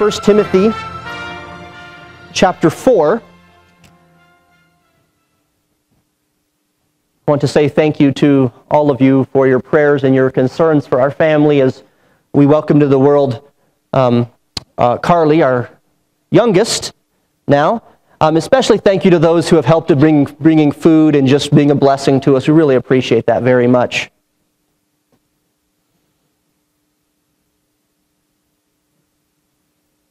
1 Timothy chapter 4. I want to say thank you to all of you for your prayers and your concerns for our family as we welcome to the world um, uh, Carly, our youngest now. Um, especially thank you to those who have helped in bring, bringing food and just being a blessing to us. We really appreciate that very much.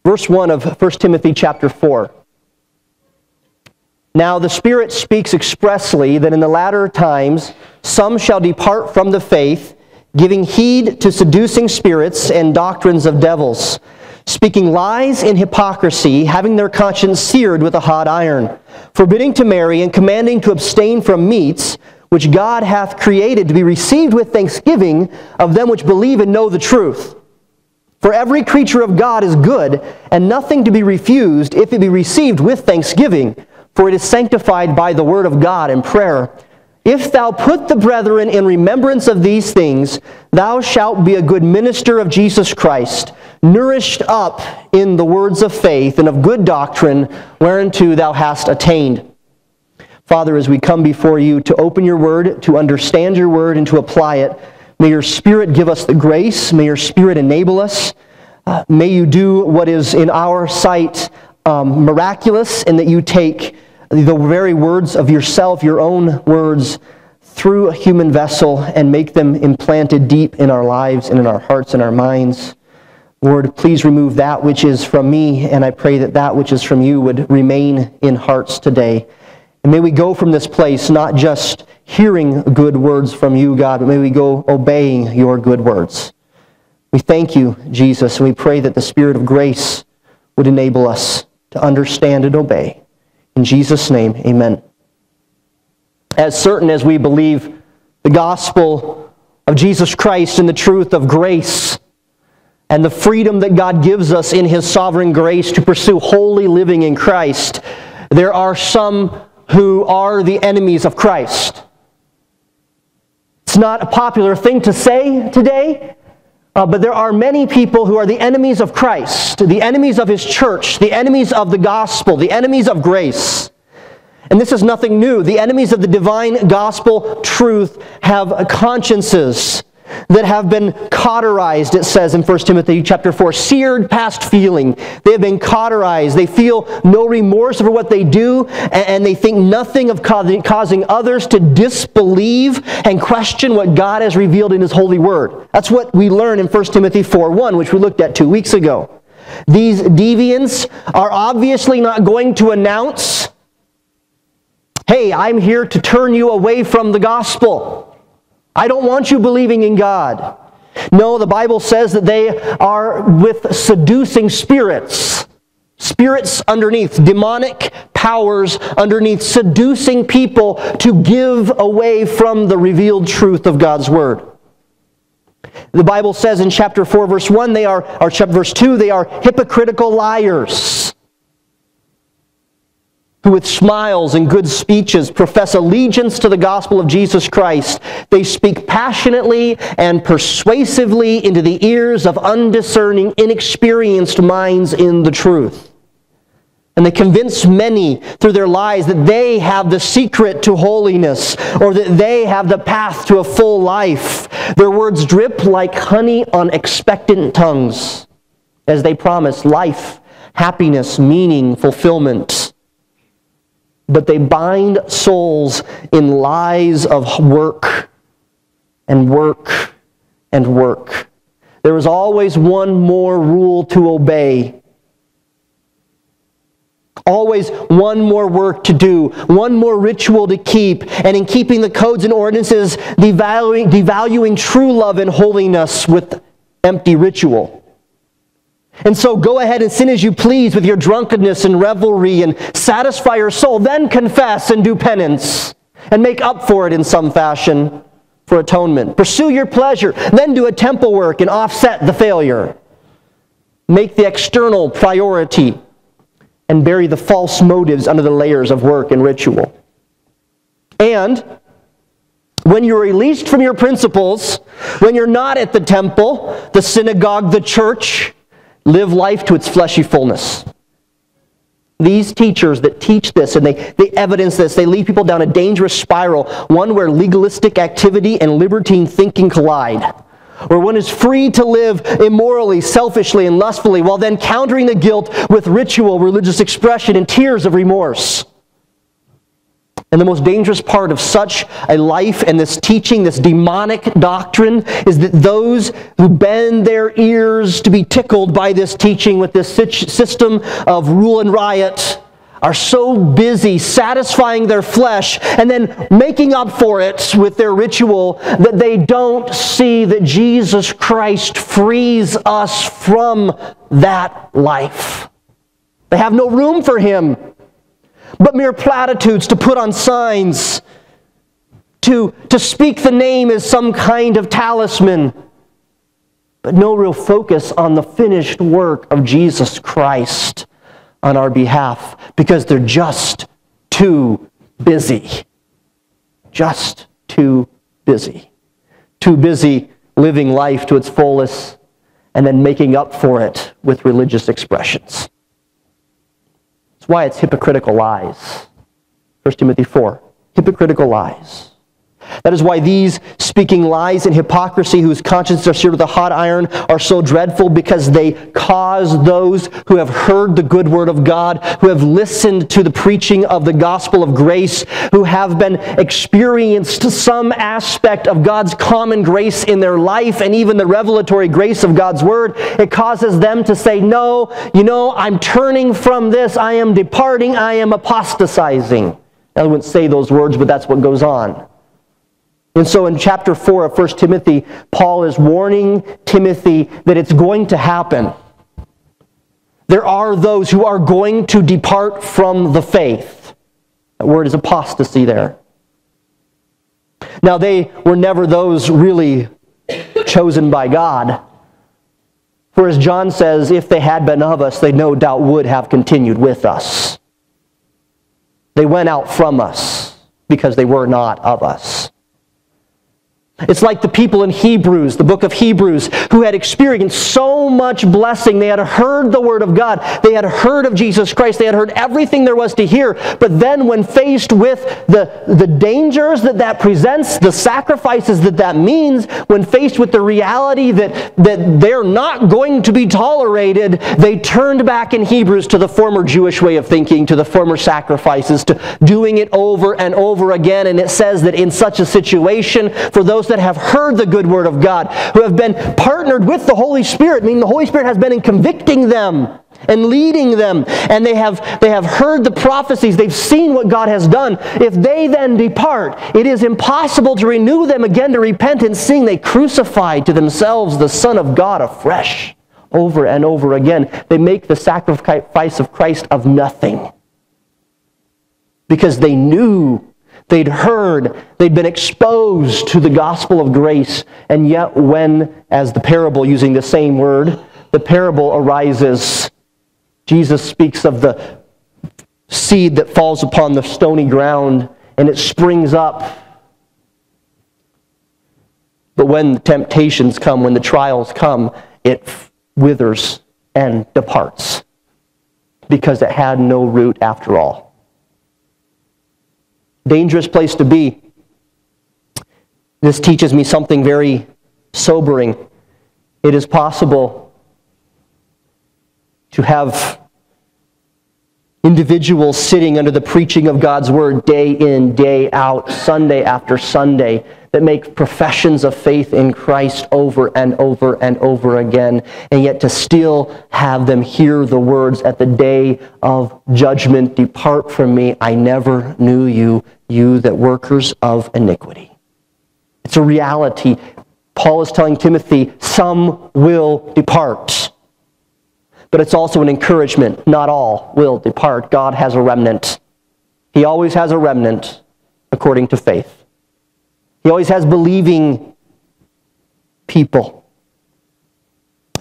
Verse 1 of 1 Timothy chapter 4. Now the Spirit speaks expressly that in the latter times some shall depart from the faith, giving heed to seducing spirits and doctrines of devils, speaking lies in hypocrisy, having their conscience seared with a hot iron, forbidding to marry and commanding to abstain from meats which God hath created to be received with thanksgiving of them which believe and know the truth. For every creature of God is good, and nothing to be refused if it be received with thanksgiving for it is sanctified by the word of God and prayer. If thou put the brethren in remembrance of these things, thou shalt be a good minister of Jesus Christ, nourished up in the words of faith and of good doctrine, whereunto thou hast attained. Father, as we come before you to open your word, to understand your word, and to apply it, may your Spirit give us the grace. May your Spirit enable us. Uh, may you do what is in our sight um, miraculous, and that you take the very words of yourself, your own words, through a human vessel and make them implanted deep in our lives and in our hearts and our minds. Lord, please remove that which is from me, and I pray that that which is from you would remain in hearts today. And may we go from this place not just hearing good words from you, God, but may we go obeying your good words. We thank you, Jesus, and we pray that the Spirit of grace would enable us to understand and obey. In Jesus' name, amen. As certain as we believe the gospel of Jesus Christ and the truth of grace and the freedom that God gives us in His sovereign grace to pursue holy living in Christ, there are some who are the enemies of Christ. It's not a popular thing to say today, uh, but there are many people who are the enemies of Christ, the enemies of his church, the enemies of the gospel, the enemies of grace. And this is nothing new. The enemies of the divine gospel truth have consciences that have been cauterized, it says in 1 Timothy chapter 4, seared past feeling. They have been cauterized. They feel no remorse for what they do, and they think nothing of causing others to disbelieve and question what God has revealed in His holy word. That's what we learn in 1 Timothy 4 1, which we looked at two weeks ago. These deviants are obviously not going to announce, hey, I'm here to turn you away from the gospel. I don't want you believing in God. No, the Bible says that they are with seducing spirits. Spirits underneath, demonic powers underneath, seducing people to give away from the revealed truth of God's Word. The Bible says in chapter 4, verse 1, they are, or chapter verse 2, they are hypocritical liars who with smiles and good speeches profess allegiance to the gospel of Jesus Christ. They speak passionately and persuasively into the ears of undiscerning, inexperienced minds in the truth. And they convince many through their lies that they have the secret to holiness or that they have the path to a full life. Their words drip like honey on expectant tongues as they promise life, happiness, meaning, fulfillment but they bind souls in lies of work and work and work. There is always one more rule to obey. Always one more work to do, one more ritual to keep, and in keeping the codes and ordinances, devaluing, devaluing true love and holiness with empty ritual. And so go ahead and sin as you please with your drunkenness and revelry and satisfy your soul. Then confess and do penance and make up for it in some fashion for atonement. Pursue your pleasure. Then do a temple work and offset the failure. Make the external priority and bury the false motives under the layers of work and ritual. And when you're released from your principles, when you're not at the temple, the synagogue, the church, live life to its fleshy fullness. These teachers that teach this and they, they evidence this, they lead people down a dangerous spiral, one where legalistic activity and libertine thinking collide, where one is free to live immorally, selfishly, and lustfully, while then countering the guilt with ritual, religious expression, and tears of remorse. And the most dangerous part of such a life and this teaching, this demonic doctrine, is that those who bend their ears to be tickled by this teaching with this system of rule and riot are so busy satisfying their flesh and then making up for it with their ritual that they don't see that Jesus Christ frees us from that life. They have no room for Him but mere platitudes to put on signs, to, to speak the name as some kind of talisman, but no real focus on the finished work of Jesus Christ on our behalf because they're just too busy. Just too busy. Too busy living life to its fullest and then making up for it with religious expressions why it's hypocritical lies. 1 Timothy 4. Hypocritical lies. That is why these speaking lies and hypocrisy, whose consciences are seared with a hot iron, are so dreadful because they cause those who have heard the good word of God, who have listened to the preaching of the gospel of grace, who have been experienced some aspect of God's common grace in their life and even the revelatory grace of God's word, it causes them to say, No, you know, I'm turning from this, I am departing, I am apostatizing. I wouldn't say those words, but that's what goes on. And so in chapter 4 of 1 Timothy, Paul is warning Timothy that it's going to happen. There are those who are going to depart from the faith. That word is apostasy there. Now, they were never those really chosen by God. For as John says, if they had been of us, they no doubt would have continued with us. They went out from us because they were not of us. It's like the people in Hebrews, the book of Hebrews, who had experienced so much blessing. They had heard the word of God. They had heard of Jesus Christ. They had heard everything there was to hear. But then, when faced with the, the dangers that that presents, the sacrifices that that means, when faced with the reality that, that they're not going to be tolerated, they turned back in Hebrews to the former Jewish way of thinking, to the former sacrifices, to doing it over and over again. And it says that in such a situation, for those that have heard the good word of God, who have been partnered with the Holy Spirit, meaning the Holy Spirit has been in convicting them and leading them and they have they have heard the prophecies they've seen what god has done. If they then depart it is impossible to renew them again to repentance seeing they crucified to themselves the son of god afresh over and over again. They make the sacrifice of christ of nothing because they knew They'd heard, they'd been exposed to the gospel of grace, and yet, when, as the parable using the same word, the parable arises, Jesus speaks of the seed that falls upon the stony ground and it springs up. But when the temptations come, when the trials come, it withers and departs because it had no root after all dangerous place to be. This teaches me something very sobering. It is possible to have individuals sitting under the preaching of God's word day in, day out, Sunday after Sunday, that make professions of faith in Christ over and over and over again, and yet to still have them hear the words at the day of judgment Depart from me, I never knew you, you that workers of iniquity. It's a reality. Paul is telling Timothy, some will depart. But it's also an encouragement. Not all will depart. God has a remnant. He always has a remnant according to faith. He always has believing people.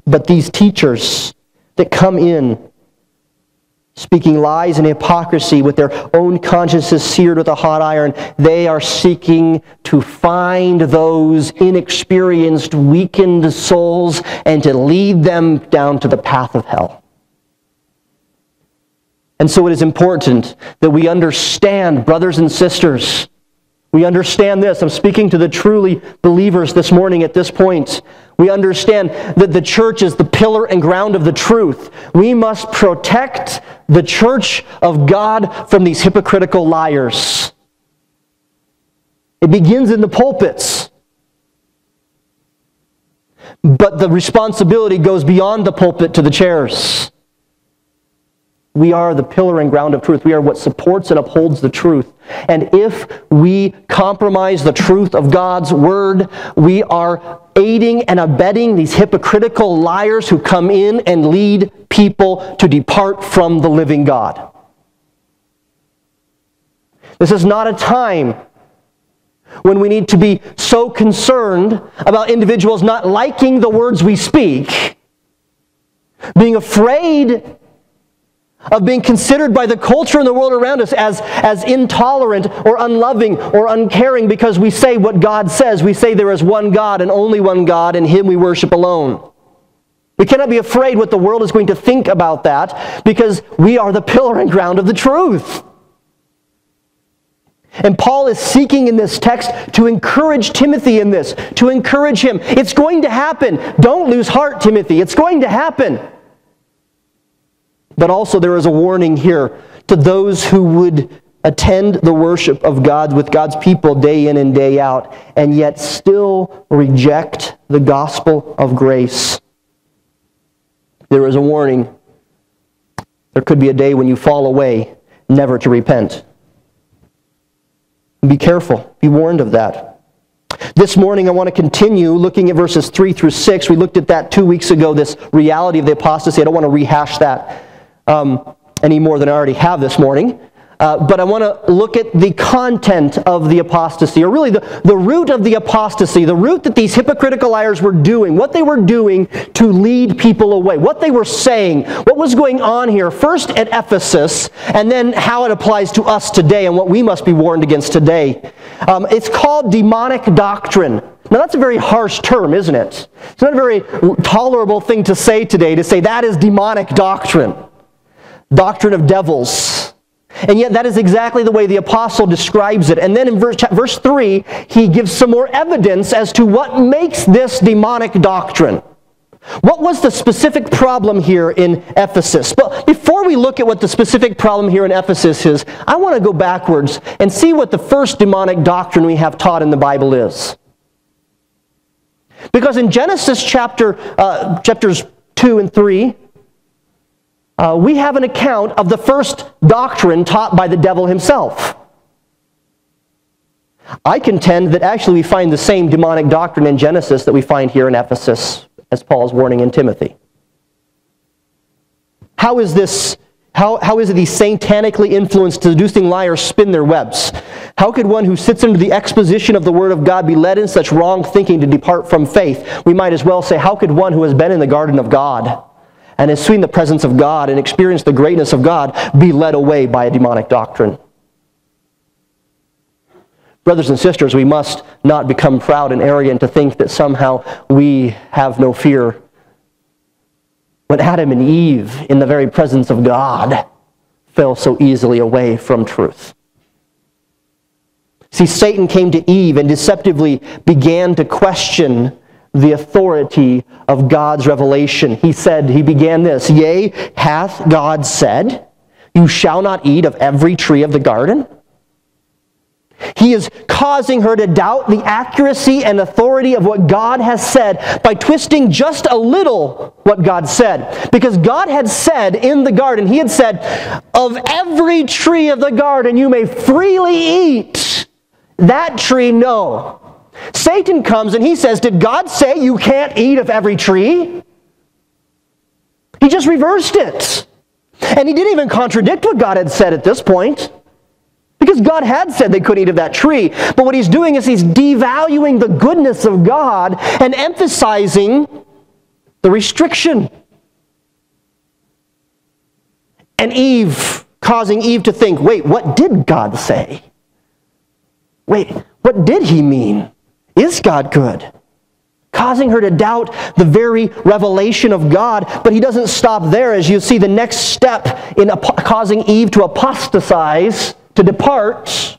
But these teachers that come in speaking lies and hypocrisy with their own consciences seared with a hot iron. They are seeking to find those inexperienced, weakened souls and to lead them down to the path of hell. And so it is important that we understand, brothers and sisters, we understand this. I'm speaking to the truly believers this morning at this point. We understand that the church is the pillar and ground of the truth. We must protect the church of God from these hypocritical liars. It begins in the pulpits. But the responsibility goes beyond the pulpit to the chairs. We are the pillar and ground of truth. We are what supports and upholds the truth. And if we compromise the truth of God's word, we are aiding and abetting these hypocritical liars who come in and lead people to depart from the living God. This is not a time when we need to be so concerned about individuals not liking the words we speak, being afraid of being considered by the culture and the world around us as, as intolerant or unloving or uncaring because we say what God says. We say there is one God and only one God, and Him we worship alone. We cannot be afraid what the world is going to think about that because we are the pillar and ground of the truth. And Paul is seeking in this text to encourage Timothy in this, to encourage him. It's going to happen. Don't lose heart, Timothy. It's going to happen. But also, there is a warning here to those who would attend the worship of God with God's people day in and day out, and yet still reject the gospel of grace. There is a warning. There could be a day when you fall away, never to repent. Be careful. Be warned of that. This morning, I want to continue looking at verses 3 through 6. We looked at that two weeks ago, this reality of the apostasy. I don't want to rehash that um, any more than I already have this morning. Uh, but I want to look at the content of the apostasy, or really the, the root of the apostasy, the root that these hypocritical liars were doing, what they were doing to lead people away, what they were saying, what was going on here, first at Ephesus, and then how it applies to us today and what we must be warned against today. Um, it's called demonic doctrine. Now, that's a very harsh term, isn't it? It's not a very tolerable thing to say today, to say that is demonic doctrine doctrine of devils. And yet, that is exactly the way the apostle describes it. And then in verse, verse 3, he gives some more evidence as to what makes this demonic doctrine. What was the specific problem here in Ephesus? But before we look at what the specific problem here in Ephesus is, I want to go backwards and see what the first demonic doctrine we have taught in the Bible is. Because in Genesis chapter, uh, chapters 2 and 3, uh, we have an account of the first doctrine taught by the devil himself. I contend that actually we find the same demonic doctrine in Genesis that we find here in Ephesus, as Paul's warning in Timothy. How is this? How, how is it these satanically influenced, seducing liars spin their webs? How could one who sits under the exposition of the Word of God be led in such wrong thinking to depart from faith? We might as well say, how could one who has been in the garden of God and has seen the presence of God and experienced the greatness of God be led away by a demonic doctrine. Brothers and sisters, we must not become proud and arrogant to think that somehow we have no fear. When Adam and Eve, in the very presence of God, fell so easily away from truth. See, Satan came to Eve and deceptively began to question the authority of God's revelation. He said, He began this, Yea, hath God said, You shall not eat of every tree of the garden? He is causing her to doubt the accuracy and authority of what God has said by twisting just a little what God said. Because God had said in the garden, He had said, Of every tree of the garden you may freely eat. That tree, no. Satan comes and he says, Did God say you can't eat of every tree? He just reversed it. And he didn't even contradict what God had said at this point. Because God had said they couldn't eat of that tree. But what he's doing is he's devaluing the goodness of God and emphasizing the restriction. And Eve, causing Eve to think, wait, what did God say? Wait, what did he mean? Is God good? Causing her to doubt the very revelation of God. But he doesn't stop there. As you see, the next step in causing Eve to apostatize, to depart,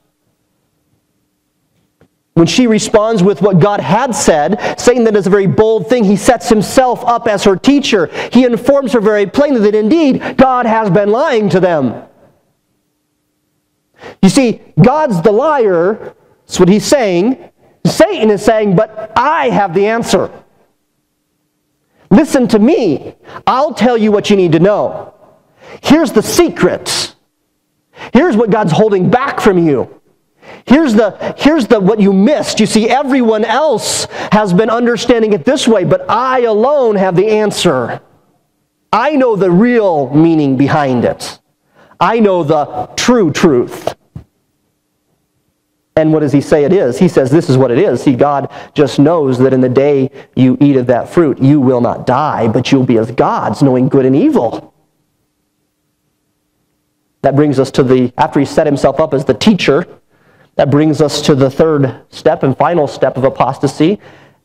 when she responds with what God had said, saying that is a very bold thing, he sets himself up as her teacher. He informs her very plainly that indeed God has been lying to them. You see, God's the liar, that's what he's saying. Satan is saying, but I have the answer. Listen to me. I'll tell you what you need to know. Here's the secret. Here's what God's holding back from you. Here's the here's the what you missed. You see everyone else has been understanding it this way, but I alone have the answer. I know the real meaning behind it. I know the true truth. And what does he say it is? He says this is what it is. See, God just knows that in the day you eat of that fruit, you will not die, but you'll be as gods, knowing good and evil. That brings us to the, after he set himself up as the teacher, that brings us to the third step and final step of apostasy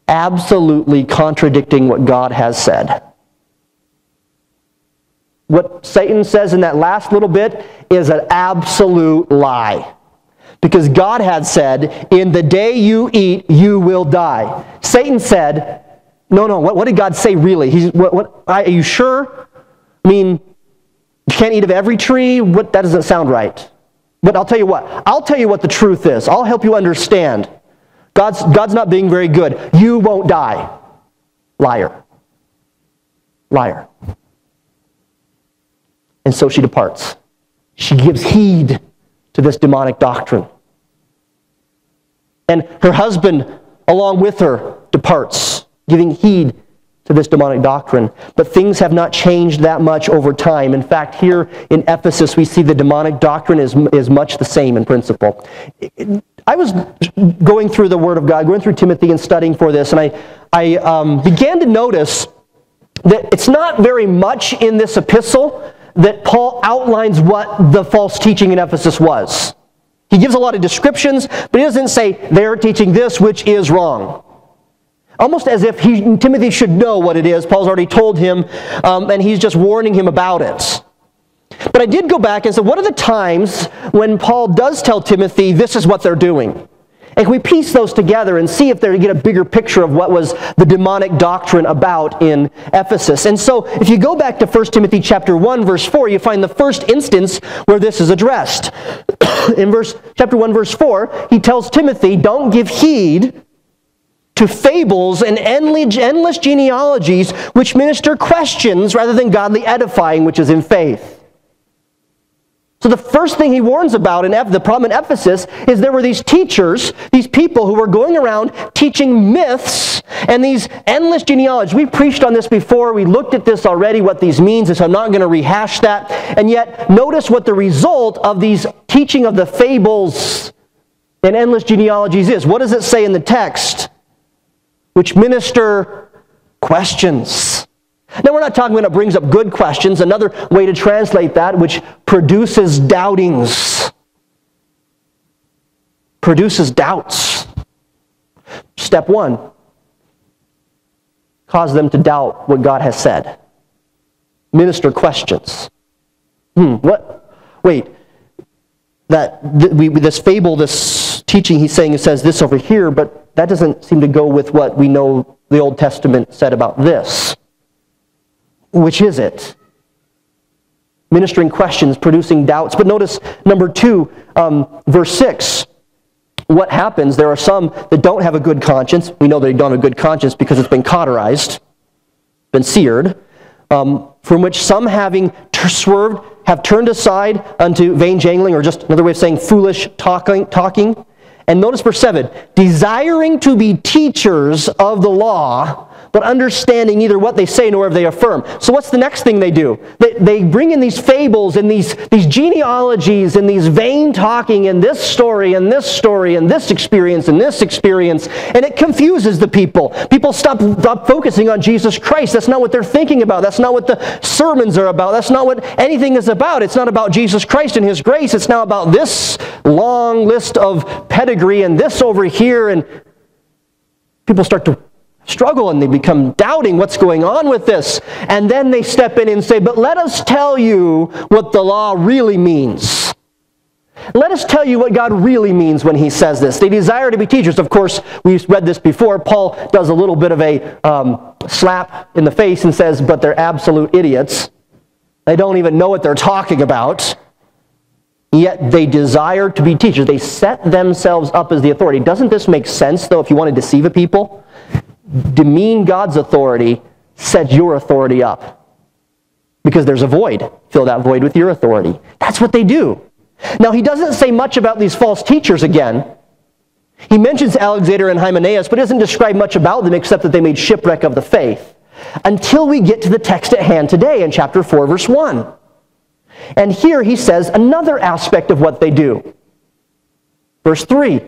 absolutely contradicting what God has said. What Satan says in that last little bit is an absolute lie. Because God had said, In the day you eat, you will die. Satan said, No, no, what, what did God say really? He's, what, what, are you sure? I mean, you can't eat of every tree? What, that doesn't sound right. But I'll tell you what, I'll tell you what the truth is. I'll help you understand. God's, God's not being very good. You won't die. Liar. Liar. And so she departs. She gives heed to this demonic doctrine. And her husband, along with her, departs, giving heed to this demonic doctrine. But things have not changed that much over time. In fact, here in Ephesus, we see the demonic doctrine is, is much the same in principle. I was going through the Word of God, going through Timothy and studying for this, and I, I um, began to notice that it's not very much in this epistle that Paul outlines what the false teaching in Ephesus was. He gives a lot of descriptions, but he doesn't say they're teaching this, which is wrong. Almost as if he, Timothy should know what it is. Paul's already told him, um, and he's just warning him about it. But I did go back and said, what are the times when Paul does tell Timothy this is what they're doing? And we piece those together and see if they get a bigger picture of what was the demonic doctrine about in Ephesus? And so if you go back to 1 Timothy chapter 1 verse 4, you find the first instance where this is addressed. in verse chapter 1 verse 4, he tells Timothy, "Don't give heed to fables and endless genealogies which minister questions rather than godly edifying, which is in faith. So the first thing he warns about in the problem in Ephesus is there were these teachers, these people who were going around teaching myths and these endless genealogies. We preached on this before. We looked at this already, what these means, and so I'm not going to rehash that. And yet, notice what the result of these teaching of the fables and endless genealogies is. What does it say in the text? which minister questions. Now, we're not talking when it brings up good questions. Another way to translate that, which produces doubtings, produces doubts. Step one cause them to doubt what God has said. Minister questions. Hmm, what? Wait, that th- we, this fable, this teaching he's saying, it says this over here, but that doesn't seem to go with what we know the Old Testament said about this. Which is it? Ministering questions, producing doubts. But notice number two, um, verse 6. What happens? There are some that don't have a good conscience. We know they don't have a good conscience because it's been cauterized, been seared. Um, from which some having swerved have turned aside unto vain jangling, or just another way of saying foolish talking, talking and notice verse 7 desiring to be teachers of the law, but understanding neither what they say nor if they affirm. So what's the next thing they do? They, they bring in these fables and these, these genealogies and these vain talking and this story and this story and this experience and this experience, and it confuses the people. People stop, stop focusing on Jesus Christ. That's not what they're thinking about. That's not what the sermons are about. That's not what anything is about. It's not about Jesus Christ and His grace. It's now about this long list of pedigree and this over here, and people start to struggle and they become doubting what's going on with this. And then they step in and say, But let us tell you what the law really means. Let us tell you what God really means when he says this. They desire to be teachers. Of course, we've read this before. Paul does a little bit of a um, slap in the face and says, But they're absolute idiots. They don't even know what they're talking about. Yet they desire to be teachers. They set themselves up as the authority. Doesn't this make sense, though, if you want to deceive a people? Demean God's authority, set your authority up. Because there's a void. Fill that void with your authority. That's what they do. Now, he doesn't say much about these false teachers again. He mentions Alexander and Hymenaeus, but doesn't describe much about them except that they made shipwreck of the faith. Until we get to the text at hand today in chapter 4, verse 1. And here he says another aspect of what they do. Verse 3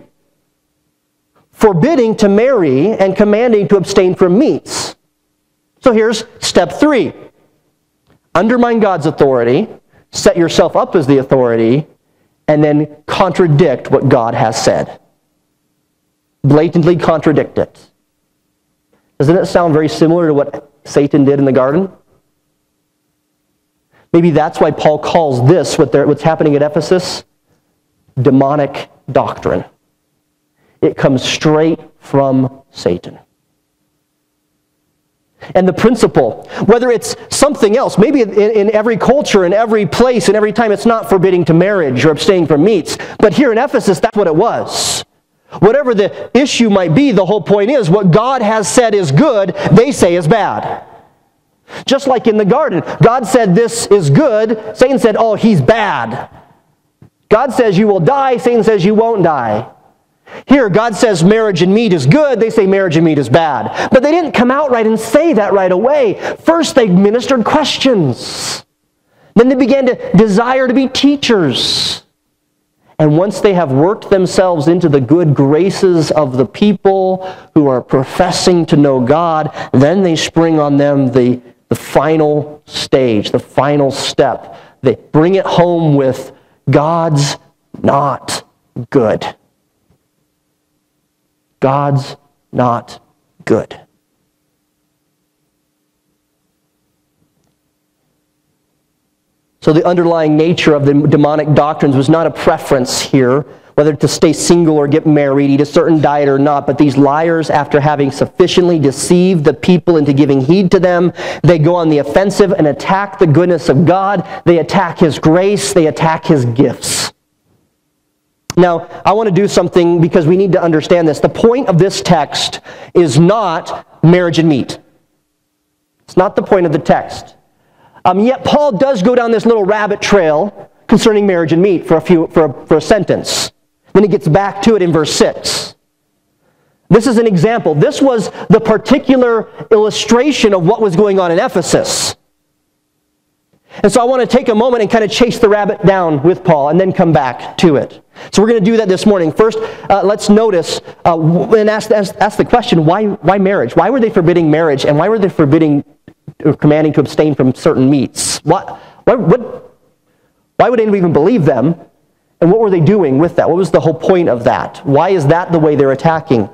forbidding to marry and commanding to abstain from meats. So here's step three undermine God's authority, set yourself up as the authority, and then contradict what God has said. Blatantly contradict it. Doesn't it sound very similar to what Satan did in the garden? Maybe that's why Paul calls this, what's happening at Ephesus, demonic doctrine. It comes straight from Satan. And the principle, whether it's something else, maybe in, in, every culture, in every place, in every time, it's not forbidding to marriage or abstaining from meats. But here in Ephesus, that's what it was. Whatever the issue might be, the whole point is what God has said is good, they say is bad. Just like in the garden, God said this is good, Satan said, oh, he's bad. God says you will die, Satan says you won't die. Here, God says marriage and meat is good. They say marriage and meat is bad. But they didn't come out right and say that right away. First, they ministered questions. Then they began to desire to be teachers. And once they have worked themselves into the good graces of the people who are professing to know God, then they spring on them the, the final stage, the final step. They bring it home with God's not good. God's not good. So, the underlying nature of the demonic doctrines was not a preference here, whether to stay single or get married, eat a certain diet or not. But these liars, after having sufficiently deceived the people into giving heed to them, they go on the offensive and attack the goodness of God. They attack His grace, they attack His gifts. Now, I want to do something because we need to understand this. The point of this text is not marriage and meat. It's not the point of the text. Um, yet Paul does go down this little rabbit trail concerning marriage and meat for a, few, for a, for a sentence. Then he gets back to it in verse 6. This is an example. This was the particular illustration of what was going on in Ephesus. And so I want to take a moment and kind of chase the rabbit down with Paul and then come back to it. So we're going to do that this morning. First, uh, let's notice uh, and ask, ask, ask, the question why, why marriage? Why were they forbidding marriage and why were they forbidding or commanding to abstain from certain meats? Why, why, what, why would anyone even believe them? And what were they doing with that? What was the whole point of that? Why is that the way they're attacking?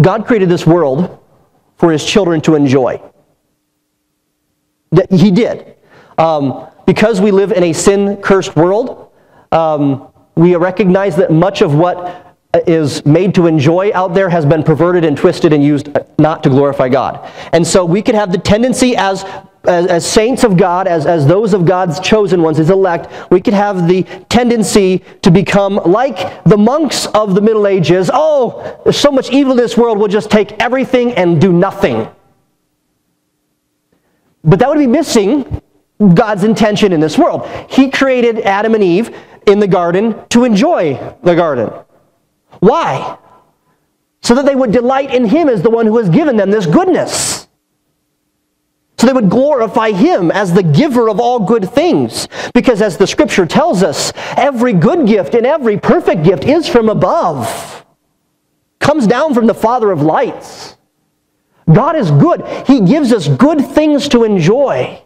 God created this world for his children to enjoy. He did. Um, because we live in a sin cursed world, um, we recognize that much of what is made to enjoy out there has been perverted and twisted and used not to glorify God. And so we could have the tendency as as, as, saints of God, as, as those of God's chosen ones, His elect, we could have the tendency to become like the monks of the Middle Ages. Oh, there's so much evil in this world, we'll just take everything and do nothing. But that would be missing God's intention in this world. He created Adam and Eve in the garden to enjoy the garden. Why? so that they would delight in him as the one who has given them this goodness. So they would glorify him as the giver of all good things. Because as the scripture tells us, every good gift and every perfect gift is from above, comes down from the Father of lights. God is good. He gives us good things to enjoy.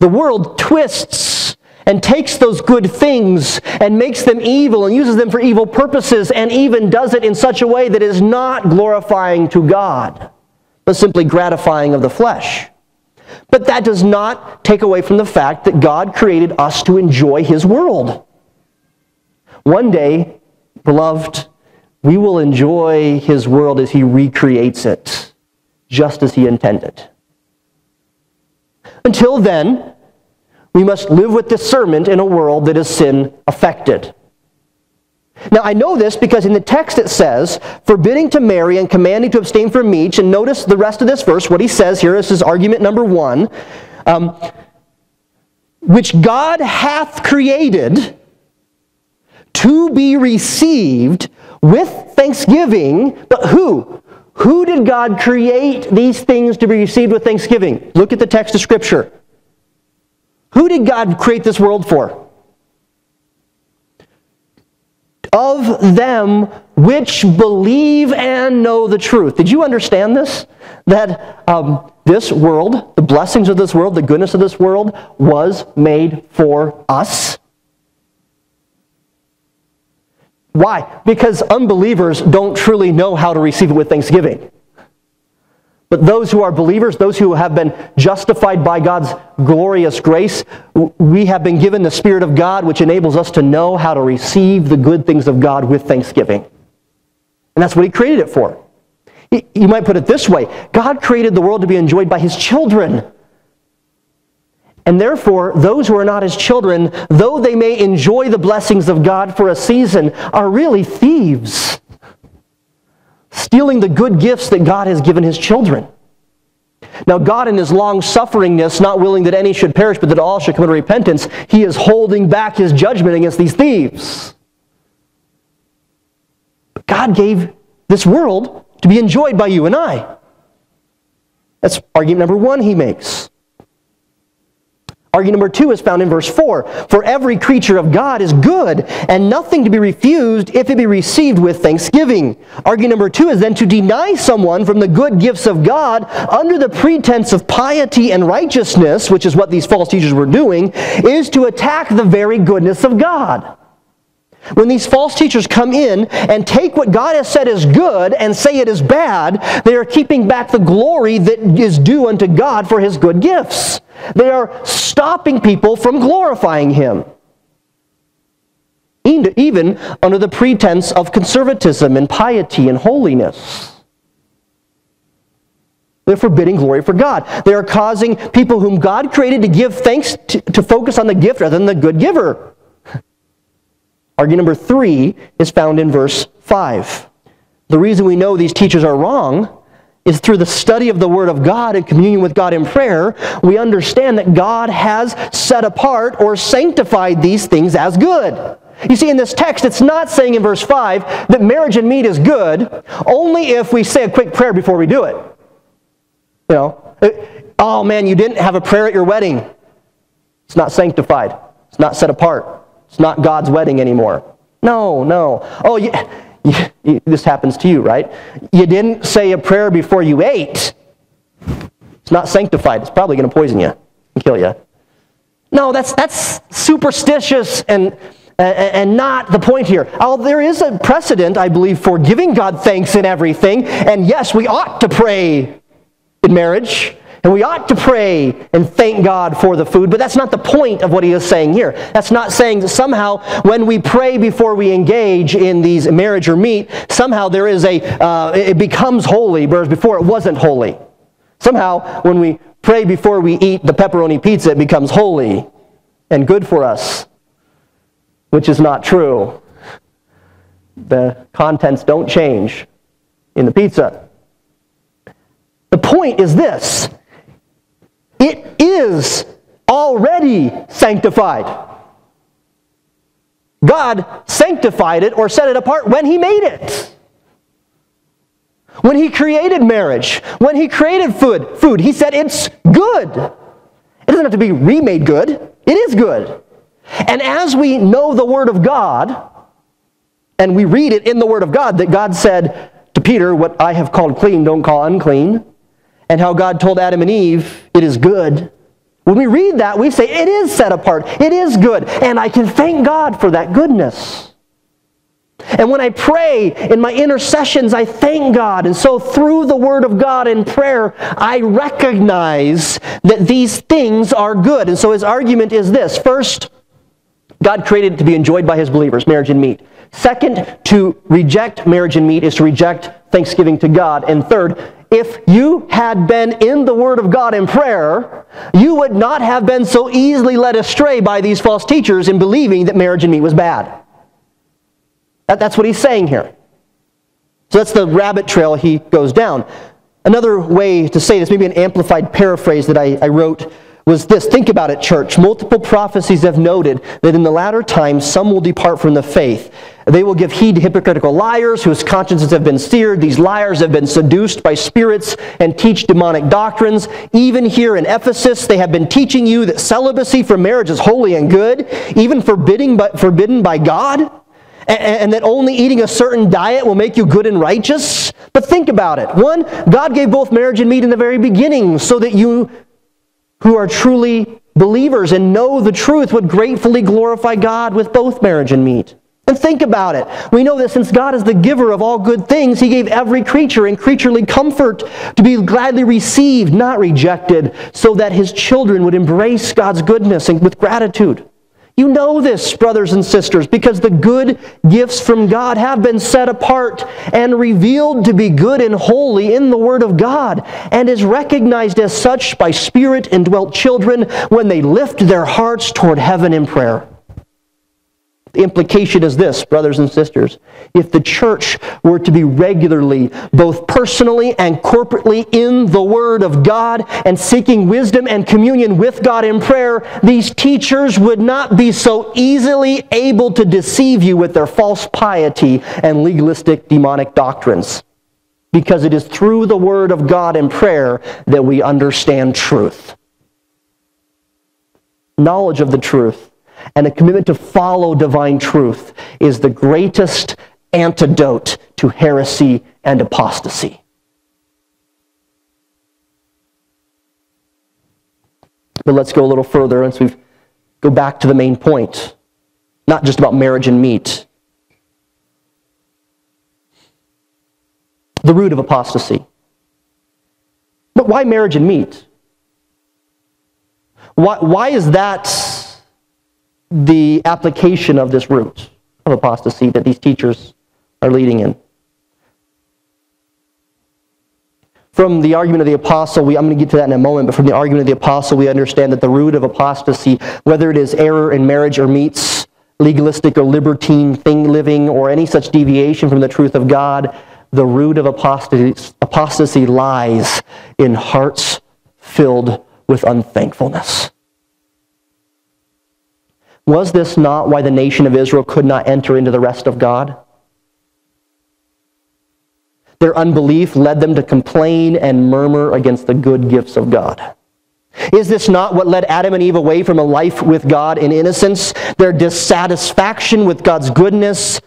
The world twists and takes those good things and makes them evil and uses them for evil purposes and even does it in such a way that is not glorifying to God, but simply gratifying of the flesh. But that does not take away from the fact that God created us to enjoy His world. One day, beloved, we will enjoy His world as He recreates it, just as He intended. Until then, we must live with discernment in a world that is sin affected. Now, I know this because in the text it says, forbidding to marry and commanding to abstain from meats. And notice the rest of this verse, what he says here. This is argument number one. Um, which God hath created to be received with thanksgiving. But who? Who did God create these things to be received with thanksgiving? Look at the text of Scripture. Who did God create this world for? Of them which believe and know the truth. Did you understand this? That um, this world, the blessings of this world, the goodness of this world, was made for us? Why? Because unbelievers don't truly know how to receive it with thanksgiving. But those who are believers, those who have been justified by God's glorious grace, we have been given the Spirit of God, which enables us to know how to receive the good things of God with thanksgiving. And that's what He created it for. You might put it this way God created the world to be enjoyed by His children. And therefore, those who are not His children, though they may enjoy the blessings of God for a season, are really thieves stealing the good gifts that God has given his children. Now, God, in his long sufferingness, not willing that any should perish, but that all should come to repentance, he is holding back his judgment against these thieves. But God gave this world to be enjoyed by you and I. That's argument number one he makes. Argument number two is found in verse 4. For every creature of God is good, and nothing to be refused if it be received with thanksgiving. Argument number two is then to deny someone from the good gifts of God under the pretense of piety and righteousness, which is what these false teachers were doing, is to attack the very goodness of God. When these false teachers come in and take what God has said is good and say it is bad, they are keeping back the glory that is due unto God for his good gifts. They are stopping people from glorifying him. Even under the pretense of conservatism and piety and holiness. They're forbidding glory for God. They are causing people whom God created to give thanks to, to focus on the gift rather than the good giver. Argument number three is found in verse 5. The reason we know these teachers are wrong is through the study of the Word of God and communion with God in prayer, we understand that God has set apart or sanctified these things as good. You see, in this text, it's not saying in verse 5 that marriage and meat is good only if we say a quick prayer before we do it. You know, oh man, you didn't have a prayer at your wedding. It's not sanctified, it's not set apart. It's not God's wedding anymore. No, no. Oh, you, you, this happens to you, right? You didn't say a prayer before you ate. It's not sanctified. It's probably going to poison you and kill you. No, that's, that's superstitious and, and not the point here. Oh, there is a precedent, I believe, for giving God thanks in everything. And yes, we ought to pray in marriage. And we ought to pray and thank God for the food, but that's not the point of what he is saying here. That's not saying that somehow when we pray before we engage in these marriage or meat, somehow there is a, uh, it becomes holy, whereas before it wasn't holy. Somehow when we pray before we eat the pepperoni pizza, it becomes holy and good for us, which is not true. The contents don't change in the pizza. The point is this it is already sanctified. God sanctified it or set it apart when He made it. When He created marriage, when He created food, food, He said it's good. It doesn't have to be remade good, it is good. And as we know the Word of God, and we read it in the Word of God that God said to Peter, What I have called clean, don't call unclean, and how God told Adam and Eve, It is good. When we read that, we say, It is set apart, it is good, and I can thank God for that goodness. And when I pray in my intercessions, I thank God. And so through the Word of God in prayer, I recognize that these things are good. And so his argument is this first, God created it to be enjoyed by his believers, marriage and meat. Second, to reject marriage and meat is to reject thanksgiving to God. And third, if you had been in the Word of God in prayer, you would not have been so easily led astray by these false teachers in believing that marriage and meat was bad. That, that's what he's saying here. So that's the rabbit trail he goes down. Another way to say this, maybe an amplified paraphrase that I, I wrote, was this Think about it, church. Multiple prophecies have noted that in the latter times some will depart from the faith. They will give heed to hypocritical liars whose consciences have been seared. These liars have been seduced by spirits and teach demonic doctrines. Even here in Ephesus, they have been teaching you that celibacy for marriage is holy and good, even forbidding, but forbidden by God and that only eating a certain diet will make you good and righteous. But think about it. One, God gave both marriage and meat in the very beginning so that you who are truly believers and know the truth would gratefully glorify God with both marriage and meat. And think about it. We know that since God is the giver of all good things, He gave every creature in creaturely comfort to be gladly received, not rejected, so that His children would embrace God's goodness and with gratitude. You know this, brothers and sisters, because the good gifts from God have been set apart and revealed to be good and holy in the Word of God, and is recognized as such by Spirit indwelt children when they lift their hearts toward heaven in prayer. The implication is this, brothers and sisters. If the church were to be regularly, both personally and corporately, in the Word of God and seeking wisdom and communion with God in prayer, these teachers would not be so easily able to deceive you with their false piety and legalistic demonic doctrines. Because it is through the Word of God in prayer that we understand truth. Knowledge of the truth and a commitment to follow divine truth is the greatest antidote to heresy and apostasy. But let's go a little further as we go back to the main point. Not just about marriage and meat. The root of apostasy. But why marriage and meat? Why, why is that the application of this root of apostasy that these teachers are leading in. From the argument of the apostle, we, I'm going to get to that in a moment, but from the argument of the apostle, we understand that the root of apostasy, whether it is error in marriage or meats, legalistic or libertine thing living, or any such deviation from the truth of God, the root of apostasy, apostasy lies in hearts filled with unthankfulness. Was this not why the nation of Israel could not enter into the rest of God? Their unbelief led them to complain and murmur against the good gifts of God. Is this not what led Adam and Eve away from a life with God in innocence? Their dissatisfaction with God's goodness,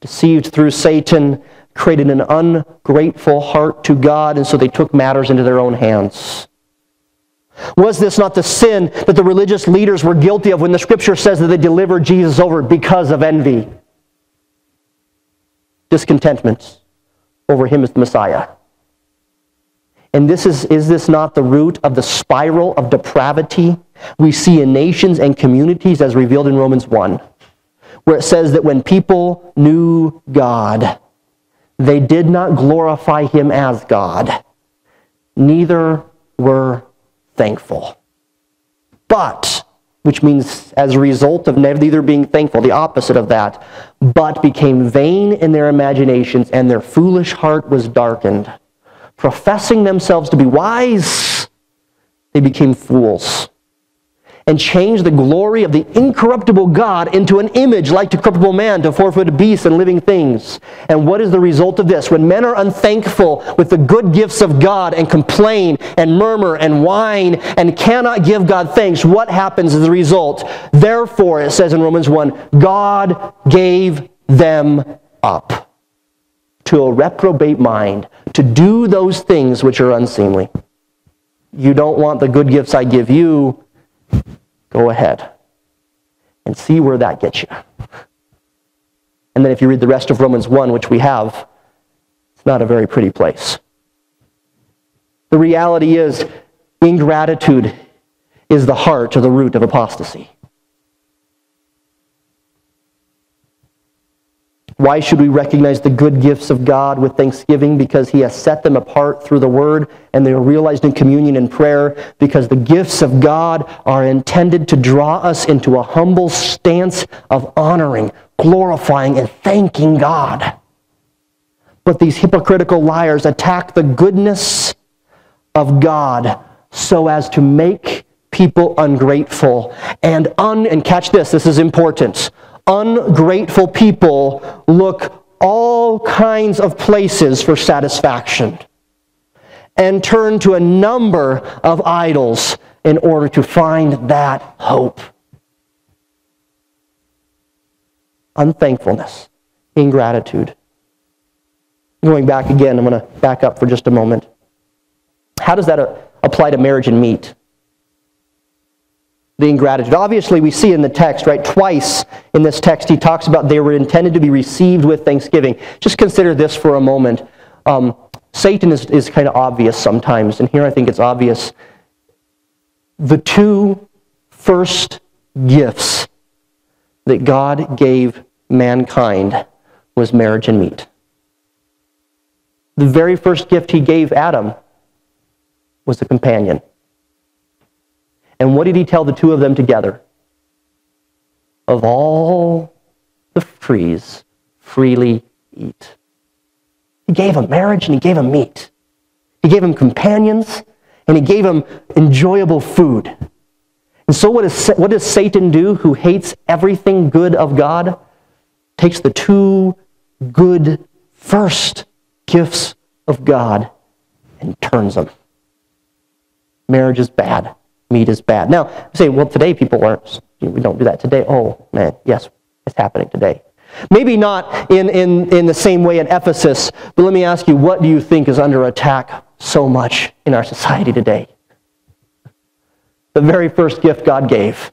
deceived through Satan, created an ungrateful heart to God, and so they took matters into their own hands. Was this not the sin that the religious leaders were guilty of when the scripture says that they delivered Jesus over because of envy? Discontentment over him as the Messiah. And this is, is this not the root of the spiral of depravity we see in nations and communities as revealed in Romans 1, where it says that when people knew God, they did not glorify him as God, neither were thankful. But, which means as a result of neither being thankful, the opposite of that, but became vain in their imaginations, and their foolish heart was darkened. Professing themselves to be wise, they became fools and change the glory of the incorruptible God into an image like to corruptible man, to four-footed beasts and living things. And what is the result of this? When men are unthankful with the good gifts of God and complain and murmur and whine and cannot give God thanks, what happens as a result? Therefore, it says in Romans 1, God gave them up to a reprobate mind to do those things which are unseemly. You don't want the good gifts I give you, Go ahead and see where that gets you. And then if you read the rest of Romans 1, which we have, it's not a very pretty place. The reality is, ingratitude is the heart or the root of apostasy. Why should we recognize the good gifts of God with thanksgiving? Because He has set them apart through the Word, and they are realized in communion and prayer. Because the gifts of God are intended to draw us into a humble stance of honoring, glorifying, and thanking God. But these hypocritical liars attack the goodness of God so as to make people ungrateful and un and catch this this is important ungrateful people look all kinds of places for satisfaction and turn to a number of idols in order to find that hope. Unthankfulness, ingratitude. Going back again, I'm going to back up for just a moment. How does that uh, apply to marriage and meat? The ingratitude. Obviously, we see in the text, right, twice in this text, he talks about they were intended to be received with thanksgiving. Just consider this for a moment. Um, Satan is, is kind of obvious sometimes, and here I think it's obvious. The two first gifts that God gave mankind was marriage and meat. The very first gift he gave Adam was a companion. And what did he tell the two of them together? Of all the trees, freely eat. He gave them marriage and he gave them meat. He gave them companions and he gave them enjoyable food. And so, what, is, what does Satan do who hates everything good of God? Takes the two good first gifts of God and turns them. Marriage is bad meat is bad. Now, say, well, today people aren't, we don't do that today. Oh, man, yes, it's happening today. Maybe not in, in, in the same way in Ephesus, but let me ask you, what do you think is under attack so much in our society today? The very first gift God gave.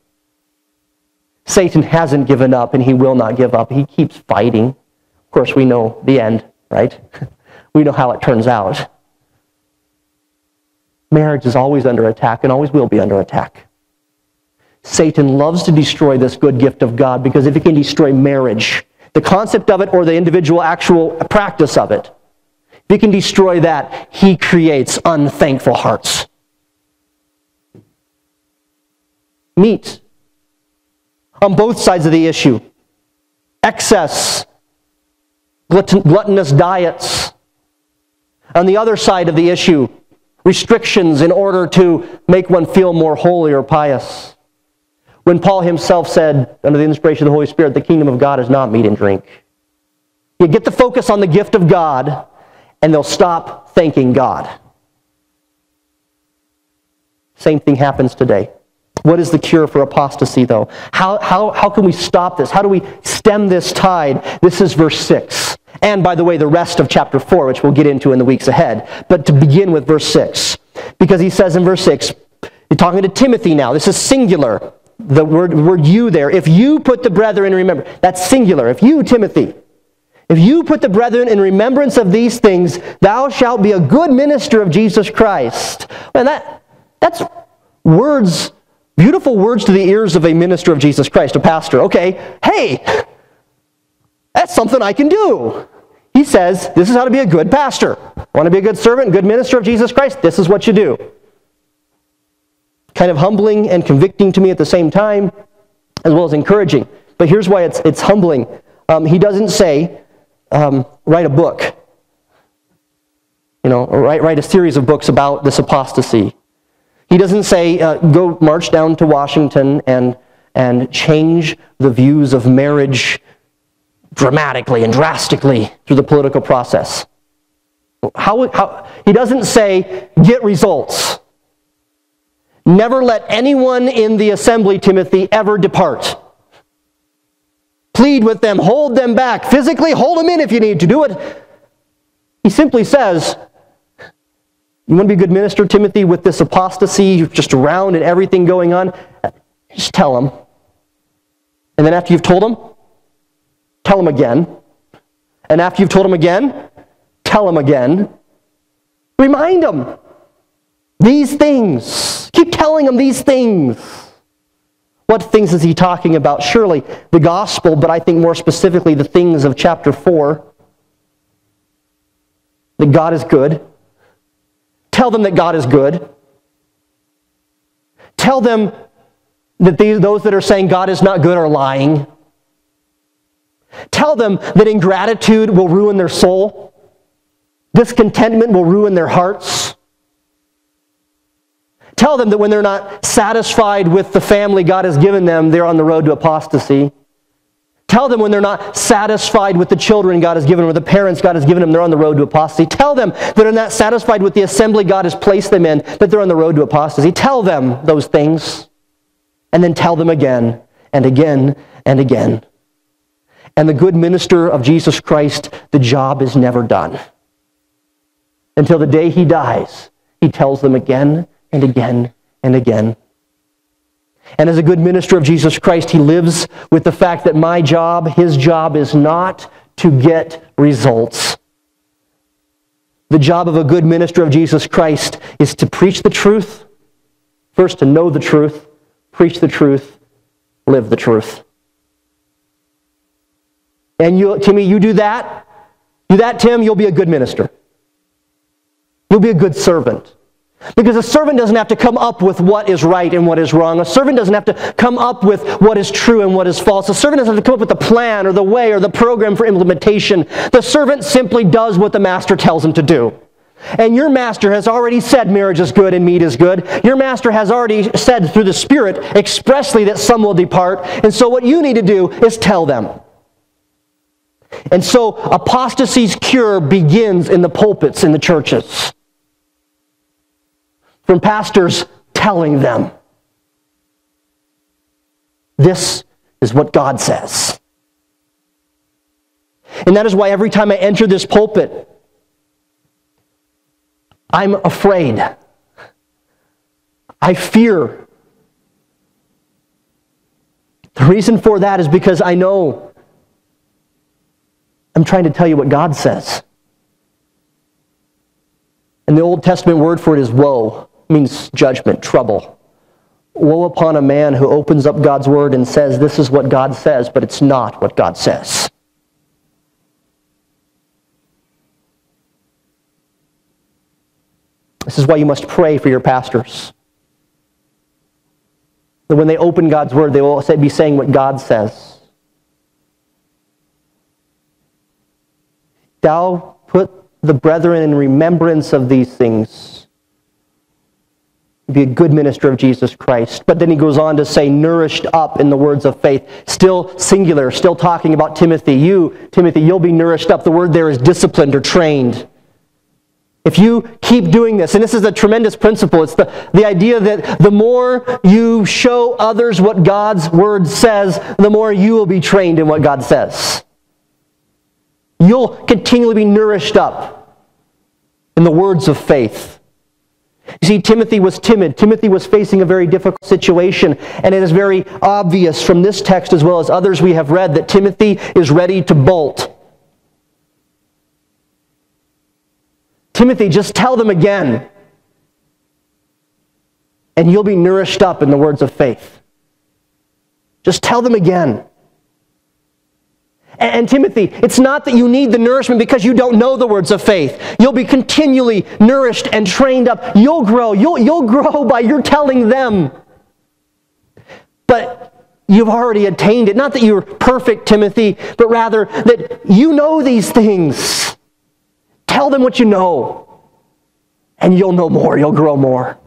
Satan hasn't given up and he will not give up. He keeps fighting. Of course, we know the end, right? we know how it turns out. Marriage is always under attack and always will be under attack. Satan loves to destroy this good gift of God because if he can destroy marriage, the concept of it or the individual actual practice of it, if he can destroy that, he creates unthankful hearts. Meat on both sides of the issue. Excess, gluttonous diets. On the other side of the issue, restrictions in order to make one feel more holy or pious. When Paul himself said, under the inspiration of the Holy Spirit, the kingdom of God is not meat and drink. You get the focus on the gift of God, and they'll stop thanking God. Same thing happens today. What is the cure for apostasy, though? How, how, how can we stop this? How do we stem this tide? This is verse 6. And by the way, the rest of chapter 4, which we'll get into in the weeks ahead. But to begin with verse 6, because he says in verse 6, you're talking to Timothy now. This is singular. The word, word you there. If you put the brethren, in remember, that's singular. If you, Timothy, if you put the brethren in remembrance of these things, thou shalt be a good minister of Jesus Christ. And that, that's words, beautiful words to the ears of a minister of Jesus Christ, a pastor. Okay, hey, that's something I can do. He says, This is how to be a good pastor. Want to be a good servant, good minister of Jesus Christ? This is what you do. Kind of humbling and convicting to me at the same time, as well as encouraging. But here's why it's, it's humbling. Um, he doesn't say, um, write a book. You know, write, write a series of books about this apostasy. He doesn't say, uh, go march down to Washington and, and change the views of marriage dramatically and drastically through the political process. How, how, he doesn't say, get results. Never let anyone in the assembly, Timothy, ever depart. Plead with them, hold them back. Physically, hold them in if you need to do it. He simply says, You want to be a good minister, Timothy, with this apostasy just around and everything going on? Just tell them. And then after you've told them, tell them again. And after you've told them again, tell them again. Remind them these things. Keep telling them these things. What things is he talking about? Surely the gospel, but I think more specifically the things of chapter 4. That God is good. Tell them that God is good. Tell them that they, those that are saying God is not good are lying. Tell them that ingratitude will ruin their soul. Discontentment will ruin their hearts. Tell them that when they're not satisfied with the family God has given them, they're on the road to apostasy. Tell them when they're not satisfied with the children God has given them or the parents God has given them, they're on the road to apostasy. Tell them that they're not satisfied with the assembly God has placed them in, that they're on the road to apostasy. Tell them those things. And then tell them again and again and again. And the good minister of Jesus Christ, the job is never done. Until the day he dies, he tells them again and again and again. And as a good minister of Jesus Christ, he lives with the fact that my job, his job, is not to get results. The job of a good minister of Jesus Christ is to preach the truth, first to know the truth, preach the truth, live the truth. And you, Timmy, you do that, do that, Tim, you'll be a good minister. You'll be a good servant. Because a servant doesn't have to come up with what is right and what is wrong. A servant doesn't have to come up with what is true and what is false. A servant doesn't have to come up with the plan or the way or the program for implementation. The servant simply does what the master tells him to do. And your master has already said marriage is good and meat is good. Your master has already said through the Spirit expressly that some will depart. And so what you need to do is tell them. And so apostasy's cure begins in the pulpits in the churches from pastors telling them. This is what God says. And that is why every time I enter this pulpit, I'm afraid. I fear. The reason for that is because I know I'm trying to tell you what God says. And the Old Testament word for it is woe means judgment, trouble. Woe upon a man who opens up God's word and says, This is what God says, but it's not what God says. This is why you must pray for your pastors. That when they open God's word, they will be saying what God says. Thou put the brethren in remembrance of these things be a good minister of Jesus Christ. But then he goes on to say, nourished up in the words of faith. Still singular, still talking about Timothy. You, Timothy, you'll be nourished up. The word there is disciplined or trained. If you keep doing this, and this is a tremendous principle, it's the, the idea that the more you show others what God's word says, the more you will be trained in what God says. You'll continually be nourished up in the words of faith. You see, Timothy was timid. Timothy was facing a very difficult situation, and it is very obvious from this text as well as others we have read that Timothy is ready to bolt. Timothy, just tell them again, and you'll be nourished up in the words of faith. Just tell them again. And Timothy, it's not that you need the nourishment because you don't know the words of faith. You'll be continually nourished and trained up. You'll grow. You'll, you'll grow by your telling them. But you've already attained it. Not that you're perfect, Timothy, but rather that you know these things. Tell them what you know, and you'll know more. You'll grow more.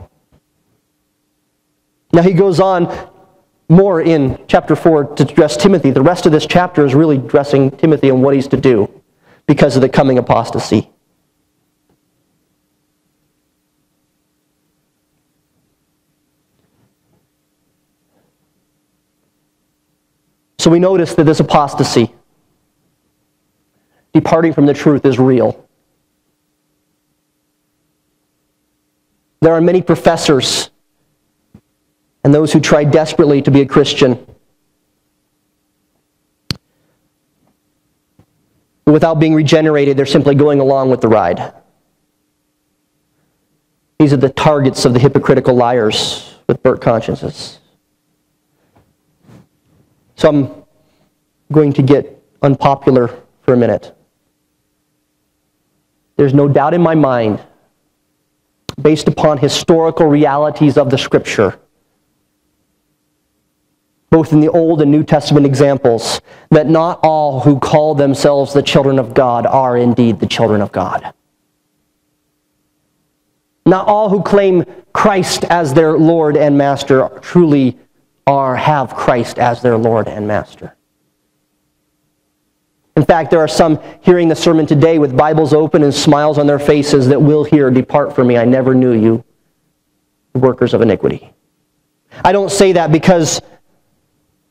Now he goes on more in chapter 4 to address Timothy. The rest of this chapter is really addressing Timothy and what he's to do because of the coming apostasy. So we notice that this apostasy, departing from the truth, is real. There are many professors and those who try desperately to be a Christian. Without being regenerated, they're simply going along with the ride. These are the targets of the hypocritical liars with burnt consciences. So I'm going to get unpopular for a minute. There's no doubt in my mind, based upon historical realities of the Scripture, both in the Old and New Testament examples, that not all who call themselves the children of God are indeed the children of God. Not all who claim Christ as their Lord and Master truly are have Christ as their Lord and Master. In fact, there are some hearing the sermon today with Bibles open and smiles on their faces that will hear, Depart from me, I never knew you, workers of iniquity. I don't say that because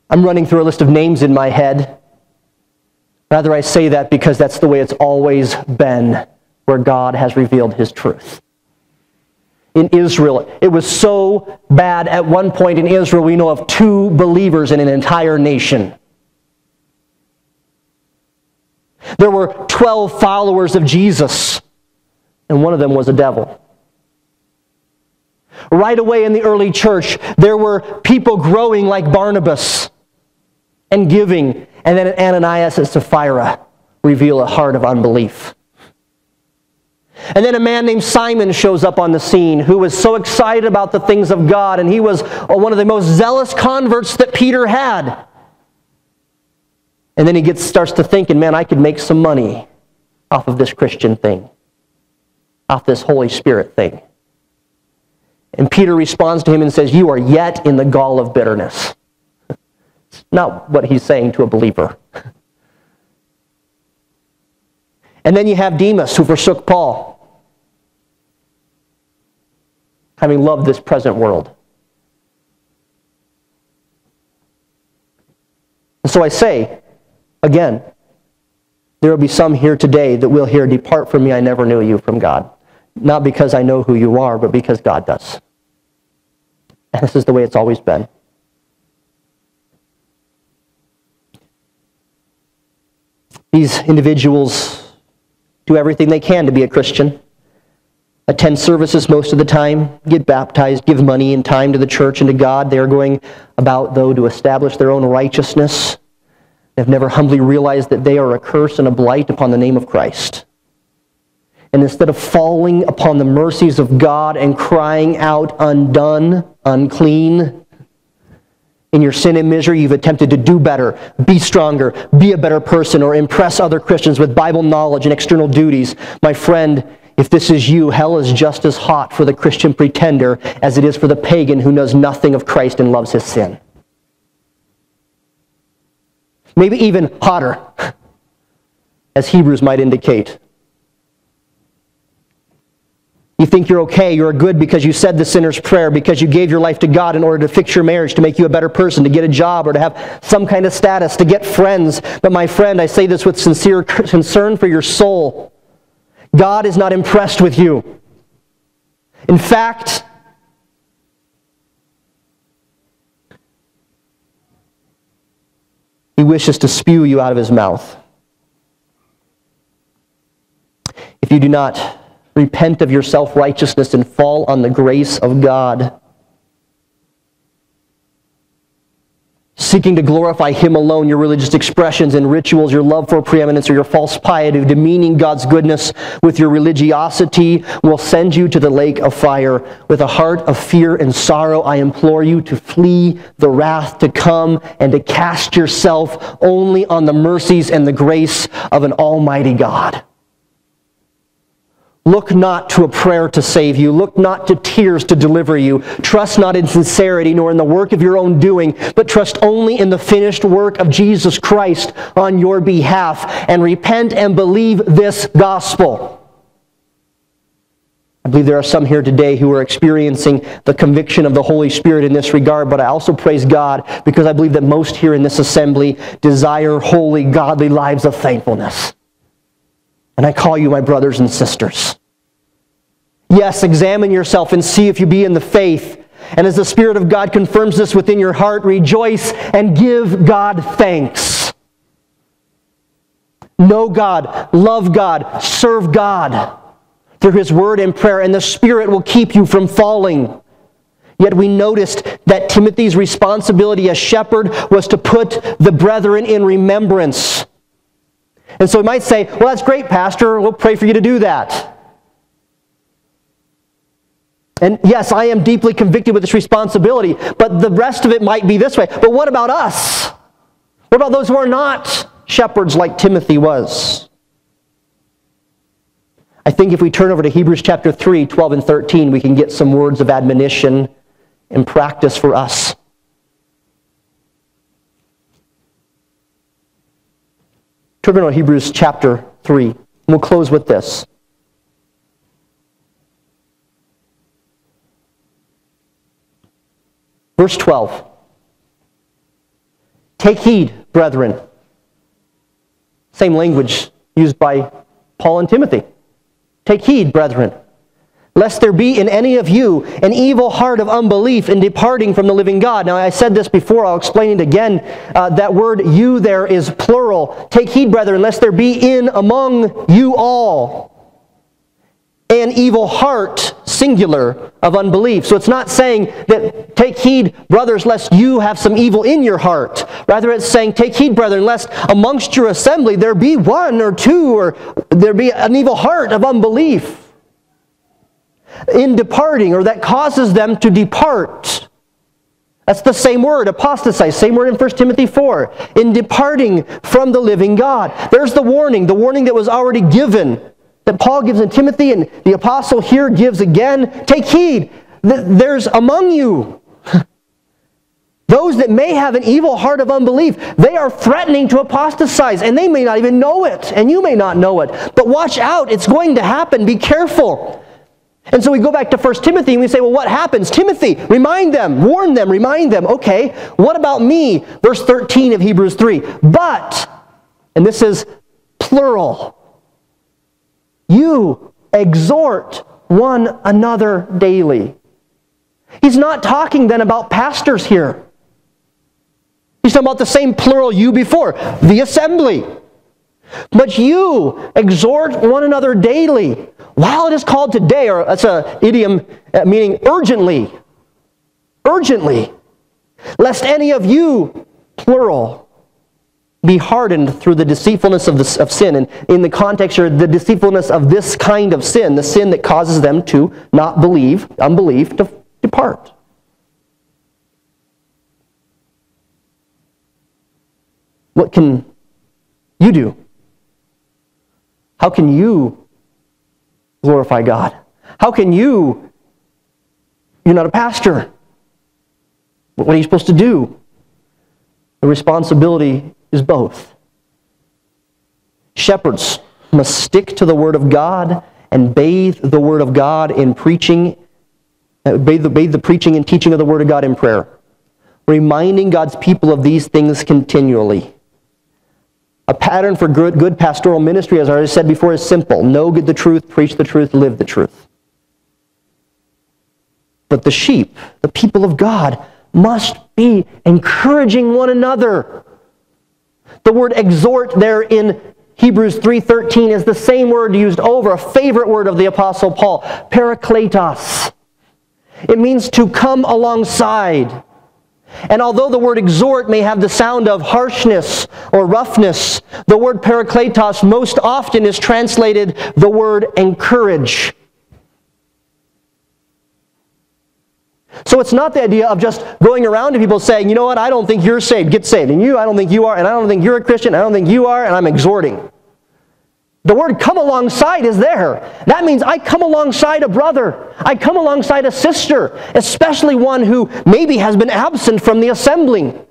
I'm running through a list of names in my head. Rather, I say that because that's the way it's always been where God has revealed his truth. In Israel, it was so bad at one point in Israel, we know of two believers in an entire nation. There were 12 followers of Jesus, and one of them was a devil. Right away in the early church, there were people growing like Barnabas and giving. And then Ananias and Sapphira reveal a heart of unbelief. And then a man named Simon shows up on the scene who was so excited about the things of God, and he was uh, one of the most zealous converts that Peter had. And then he gets, starts to thinking, man, I could make some money off of this Christian thing, off this Holy Spirit thing. And Peter responds to him and says, You are yet in the gall of bitterness. Not what he's saying to a believer. And then you have Demas, who forsook Paul, having loved this present world. And so I say, again, there will be some here today that will hear, Depart from me, I never knew you from God. Not because I know who you are, but because God does. And this is the way it's always been. These individuals do everything they can to be a Christian, attend services most of the time, get baptized, give money and time to the church and to God. They are going about, though, to establish their own righteousness. They have never humbly realized that they are a curse and a blight upon the name of Christ. And instead of falling upon the mercies of God and crying out, undone, unclean, in your sin and misery, you've attempted to do better, be stronger, be a better person, or impress other Christians with Bible knowledge and external duties. My friend, if this is you, hell is just as hot for the Christian pretender as it is for the pagan who knows nothing of Christ and loves his sin. Maybe even hotter, as Hebrews might indicate. You think you're okay, you're good because you said the sinner's prayer, because you gave your life to God in order to fix your marriage, to make you a better person, to get a job, or to have some kind of status, to get friends. But my friend, I say this with sincere concern for your soul. God is not impressed with you. In fact, He wishes to spew you out of His mouth. If you do not repent of your self righteousness and fall on the grace of God. Seeking to glorify Him alone, your religious expressions and rituals, your love for preeminence, or your false piety, demeaning God's goodness with your religiosity, will send you to the lake of fire. With a heart of fear and sorrow, I implore you to flee the wrath to come and to cast yourself only on the mercies and the grace of an almighty God. Look not to a prayer to save you. Look not to tears to deliver you. Trust not in sincerity nor in the work of your own doing, but trust only in the finished work of Jesus Christ on your behalf. And repent and believe this gospel. I believe there are some here today who are experiencing the conviction of the Holy Spirit in this regard, but I also praise God because I believe that most here in this assembly desire holy, godly lives of thankfulness. And I call you my brothers and sisters. Yes, examine yourself and see if you be in the faith. And as the Spirit of God confirms this within your heart, rejoice and give God thanks. Know God, love God, serve God through His Word and prayer, and the Spirit will keep you from falling. Yet we noticed that Timothy's responsibility as shepherd was to put the brethren in remembrance. And so we might say, well, that's great, Pastor. We'll pray for you to do that. And yes, I am deeply convicted with this responsibility, but the rest of it might be this way. But what about us? What about those who are not shepherds like Timothy was? I think if we turn over to Hebrews chapter 3, 12 and 13, we can get some words of admonition and practice for us. Turn over to Hebrews chapter 3. And we'll close with this. Verse 12. Take heed, brethren. Same language used by Paul and Timothy. Take heed, brethren, lest there be in any of you an evil heart of unbelief in departing from the living God. Now, I said this before, I'll explain it again. Uh, that word you there is plural. Take heed, brethren, lest there be in among you all an evil heart, singular, of unbelief. So it's not saying that take heed, brothers, lest you have some evil in your heart. Rather, it's saying take heed, brethren, lest amongst your assembly there be one or two, or there be an evil heart of unbelief in departing, or that causes them to depart. That's the same word, apostatize, same word in 1 Timothy 4. In departing from the living God. There's the warning, the warning that was already given that Paul gives in Timothy and the apostle here gives again. Take heed, there's among you those that may have an evil heart of unbelief. They are threatening to apostatize, and they may not even know it, and you may not know it. But watch out, it's going to happen. Be careful. And so we go back to 1 Timothy and we say, well, what happens? Timothy, remind them, warn them, remind them. Okay, what about me? Verse 13 of Hebrews 3. But, and this is plural, you exhort one another daily. He's not talking then about pastors here. He's talking about the same plural you before, the assembly. But you exhort one another daily while it is called today, or that's an idiom uh, meaning urgently. Urgently. Lest any of you, plural, be hardened through the deceitfulness of, the, of sin. And in the context here, the deceitfulness of this kind of sin, the sin that causes them to not believe, unbelief, to depart. What can you do? How can you glorify God? How can you? You're not a pastor. What are you supposed to do? The responsibility is both. Shepherds must stick to the Word of God and bathe the Word of God in preaching, uh, bathe the, bathe the preaching and teaching of the Word of God in prayer, reminding God's people of these things continually. A pattern for good, good pastoral ministry, as I already said before, is simple know the truth, preach the truth, live the truth. But the sheep, the people of God, must be encouraging one another the word exhort there in Hebrews 3:13 is the same word used over, a favorite word of the apostle Paul, parakletos. It means to come alongside. And although the word exhort may have the sound of harshness or roughness, the word parakletos most often is translated the word encourage. So it's not the idea of just going around to people saying, you know what, I don't think you're saved, get saved. And you, I don't think you are, and I don't think you're a Christian, I don't think you are, and I'm exhorting. The word come alongside is there. That means I come alongside a brother. I come alongside a sister, especially one who maybe has been absent from the assembling.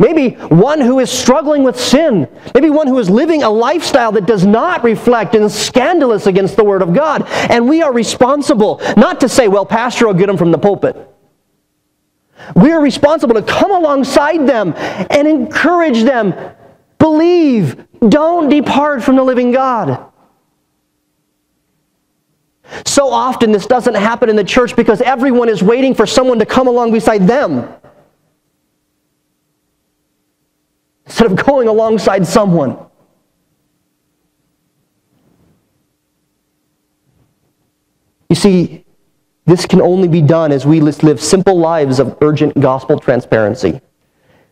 Maybe one who is struggling with sin. Maybe one who is living a lifestyle that does not reflect and is scandalous against the Word of God. And we are responsible not to say, well, Pastor will get them from the pulpit. We are responsible to come alongside them and encourage them. Believe. Don't depart from the living God. So often this doesn't happen in the church because everyone is waiting for someone to come along beside them. Instead of going alongside someone. You see, this can only be done as we live simple lives of urgent gospel transparency.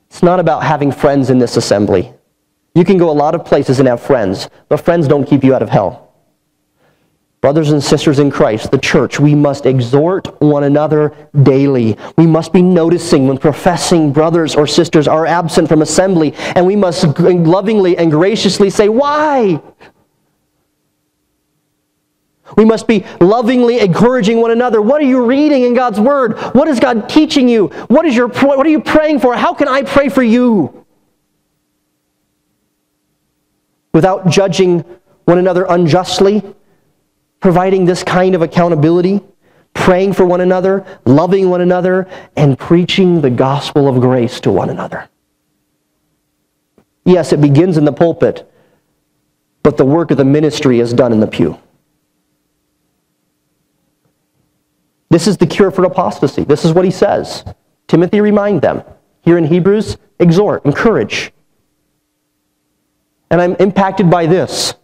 It's not about having friends in this assembly. You can go a lot of places and have friends, but friends don't keep you out of hell. Brothers and sisters in Christ, the church, we must exhort one another daily. We must be noticing when professing brothers or sisters are absent from assembly, and we must lovingly and graciously say, Why? We must be lovingly encouraging one another. What are you reading in God's Word? What is God teaching you? What, is your, what are you praying for? How can I pray for you? Without judging one another unjustly, providing this kind of accountability, praying for one another, loving one another, and preaching the gospel of grace to one another. Yes, it begins in the pulpit, but the work of the ministry is done in the pew. This is the cure for apostasy. This is what he says. Timothy, remind them. Here in Hebrews, exhort, encourage. And I'm impacted by this.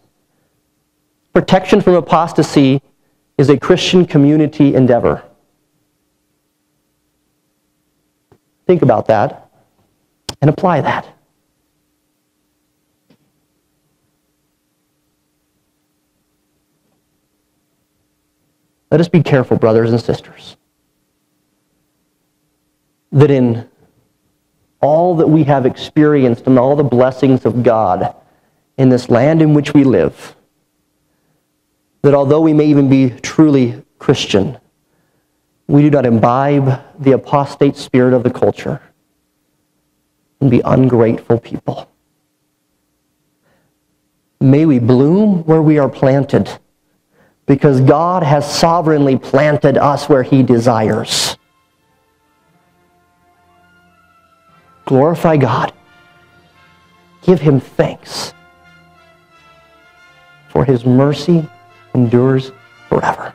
Protection from apostasy is a Christian community endeavor. Think about that and apply that. Let us be careful, brothers and sisters, that in all that we have experienced and all the blessings of God in this land in which we live, that although we may even be truly Christian, we do not imbibe the apostate spirit of the culture and be ungrateful people. May we bloom where we are planted because God has sovereignly planted us where He desires. Glorify God. Give Him thanks for His mercy endures forever.